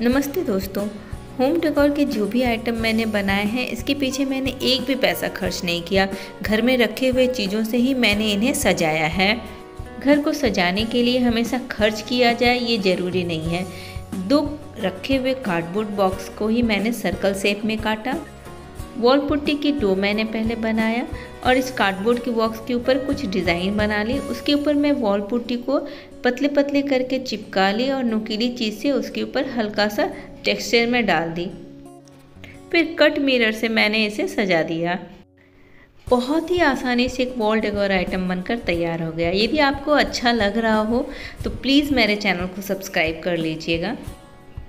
नमस्ते दोस्तों, home decor के जो भी आइटम मैंने बनाए हैं, इसके पीछे मैंने एक भी पैसा खर्च नहीं किया। घर में रखे हुए चीज़ों से ही मैंने इन्हें सजाया है। घर को सजाने के लिए हमेशा खर्च किया जाए, ये ज़रूरी नहीं है। दो रखे हुए कार्डबोर्ड बॉक्स को ही मैंने सर्कल शेप में काटा। वॉल पुट्टी की डो मैंने पहले बनाया और इस कार्डबोर्ड के बॉक्स के ऊपर कुछ डिज़ाइन बना ली। उसके ऊपर मैं वॉल पुट्टी को पतले पतले करके चिपका ली और नुकीली चीज़ से उसके ऊपर हल्का सा टेक्सचर में डाल दी। फिर कट मिरर से मैंने इसे सजा दिया। बहुत ही आसानी से एक वॉल डेकोर आइटम बनकर तैयार हो गया। यदि आपको अच्छा लग रहा हो तो प्लीज़ मेरे चैनल को सब्सक्राइब कर लीजिएगा।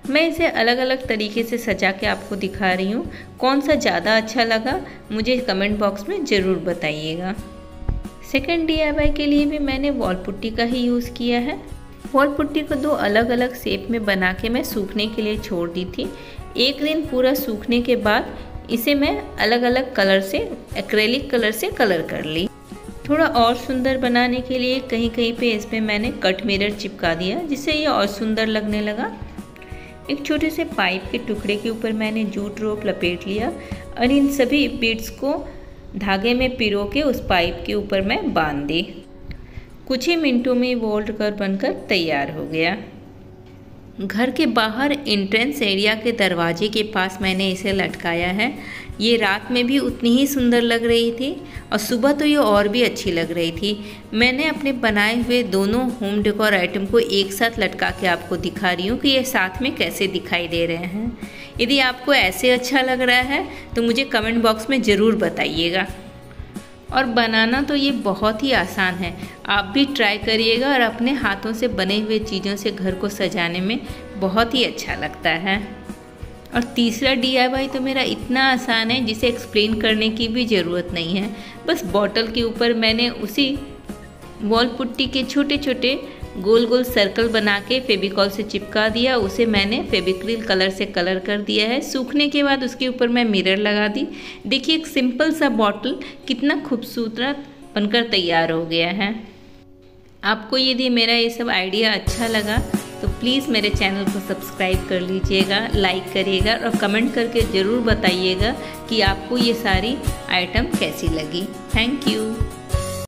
मैं इसे अलग अलग तरीके से सजा के आपको दिखा रही हूँ। कौन सा ज़्यादा अच्छा लगा, मुझे कमेंट बॉक्स में ज़रूर बताइएगा। सेकेंड डी के लिए भी मैंने वॉल पुट्टी का ही यूज़ किया है। वॉल पुट्टी को दो अलग अलग शेप में बना के मैं सूखने के लिए छोड़ दी थी। एक दिन पूरा सूखने के बाद इसे मैं अलग अलग कलर से एक्रेलिक कलर से कलर कर ली। थोड़ा और सुंदर बनाने के लिए कहीं कहीं पे इसमें मैंने कट मिरर चिपका दिया, जिससे ये और सुंदर लगने लगा। एक छोटे से पाइप के टुकड़े के ऊपर मैंने जूट रोप लपेट लिया और इन सभी बीड्स को धागे में पिरो के उस पाइप के ऊपर मैं बाँध दी। कुछ ही मिनटों में वोल्ड कर बनकर तैयार हो गया। घर के बाहर इंट्रेंस एरिया के दरवाजे के पास मैंने इसे लटकाया है। ये रात में भी उतनी ही सुंदर लग रही थी और सुबह तो ये और भी अच्छी लग रही थी। मैंने अपने बनाए हुए दोनों होम डेकोर आइटम को एक साथ लटका के आपको दिखा रही हूँ कि ये साथ में कैसे दिखाई दे रहे हैं। यदि आपको ऐसे अच्छा लग रहा है तो मुझे कमेंट बॉक्स में ज़रूर बताइएगा। और बनाना तो ये बहुत ही आसान है। आप भी ट्राई करिएगा और अपने हाथों से बने हुए चीज़ों से घर को सजाने में बहुत ही अच्छा लगता है। और तीसरा डीआईवाई तो मेरा इतना आसान है, जिसे एक्सप्लेन करने की भी ज़रूरत नहीं है। बस बॉटल के ऊपर मैंने उसी वॉल पुट्टी के छोटे छोटे गोल गोल सर्कल बना के फेबिकॉल से चिपका दिया। उसे मैंने फेबिक्रिल कलर से कलर कर दिया है। सूखने के बाद उसके ऊपर मैं मिरर लगा दी। देखिए, एक सिंपल सा बॉटल कितना खूबसूरत बनकर तैयार हो गया है। आपको यदि मेरा ये सब आइडिया अच्छा लगा तो प्लीज़ मेरे चैनल को सब्सक्राइब कर लीजिएगा लाइक करिएगा और कमेंट करके ज़रूर बताइएगा कि आपको ये सारी आइटम कैसी लगी। Thank you